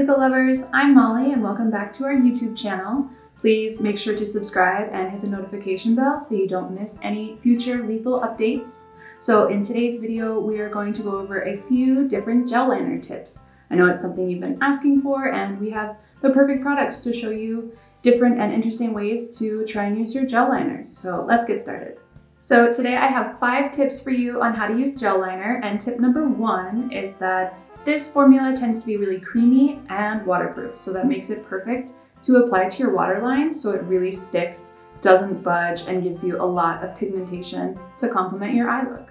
Lethal lovers, I'm Molly and welcome back to our YouTube channel. Please make sure to subscribe and hit the notification bell so you don't miss any future lethal updates. So in today's video, we are going to go over a few different gel liner tips. I know it's something you've been asking for and we have the perfect products to show you different and interesting ways to try and use your gel liners. So let's get started. So today I have five tips for you on how to use gel liner and tip number one is that this formula tends to be really creamy and waterproof, so that makes it perfect to apply to your waterline so it really sticks, doesn't budge, and gives you a lot of pigmentation to complement your eye look.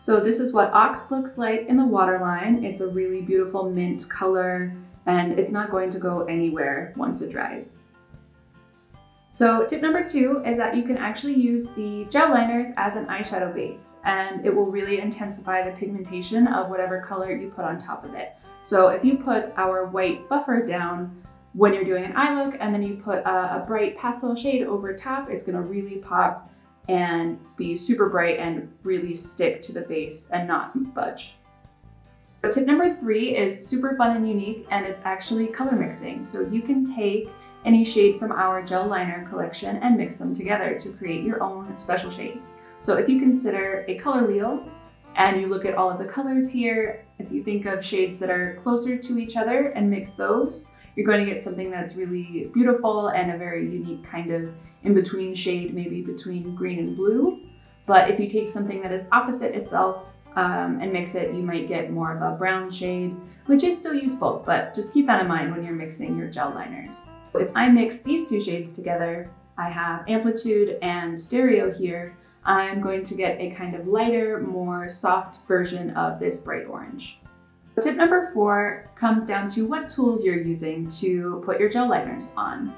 So this is what Aux looks like in the waterline. It's a really beautiful mint color and it's not going to go anywhere once it dries. So tip number two is that you can actually use the gel liners as an eyeshadow base and it will really intensify the pigmentation of whatever color you put on top of it. So if you put our white buffer down when you're doing an eye look and then you put a, a bright pastel shade over top, it's gonna really pop and be super bright and really stick to the base and not budge. So Tip number three is super fun and unique and it's actually color mixing. So you can take any shade from our gel liner collection and mix them together to create your own special shades. So if you consider a color wheel and you look at all of the colors here, if you think of shades that are closer to each other and mix those, you're going to get something that's really beautiful and a very unique kind of in-between shade, maybe between green and blue. But if you take something that is opposite itself um, and mix it, you might get more of a brown shade, which is still useful, but just keep that in mind when you're mixing your gel liners. If I mix these two shades together, I have amplitude and stereo here, I'm going to get a kind of lighter, more soft version of this bright orange. Tip number four comes down to what tools you're using to put your gel liners on.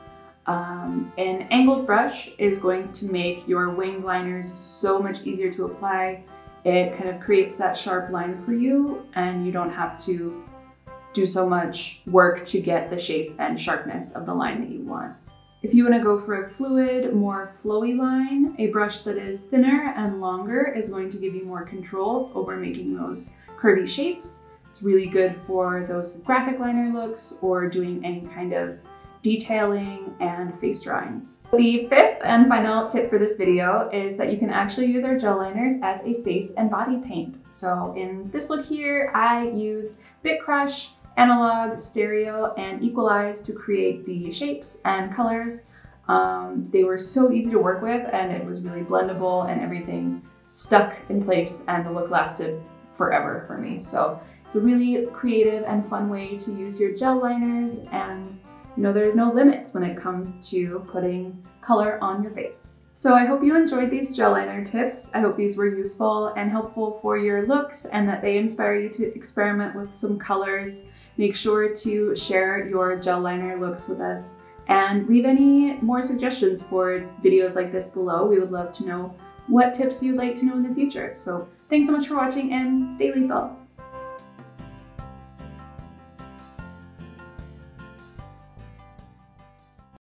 Um, an angled brush is going to make your winged liners so much easier to apply. It kind of creates that sharp line for you and you don't have to do so much work to get the shape and sharpness of the line that you want. If you want to go for a fluid, more flowy line, a brush that is thinner and longer is going to give you more control over making those curvy shapes. It's really good for those graphic liner looks or doing any kind of detailing and face drawing. The fifth and final tip for this video is that you can actually use our gel liners as a face and body paint. So in this look here, I used Bitcrush analog, stereo, and equalize to create the shapes and colors. Um, they were so easy to work with and it was really blendable and everything stuck in place and the look lasted forever for me. So it's a really creative and fun way to use your gel liners and you know, there's no limits when it comes to putting color on your face. So I hope you enjoyed these gel liner tips. I hope these were useful and helpful for your looks and that they inspire you to experiment with some colors. Make sure to share your gel liner looks with us and leave any more suggestions for videos like this below. We would love to know what tips you'd like to know in the future. So thanks so much for watching and stay lethal.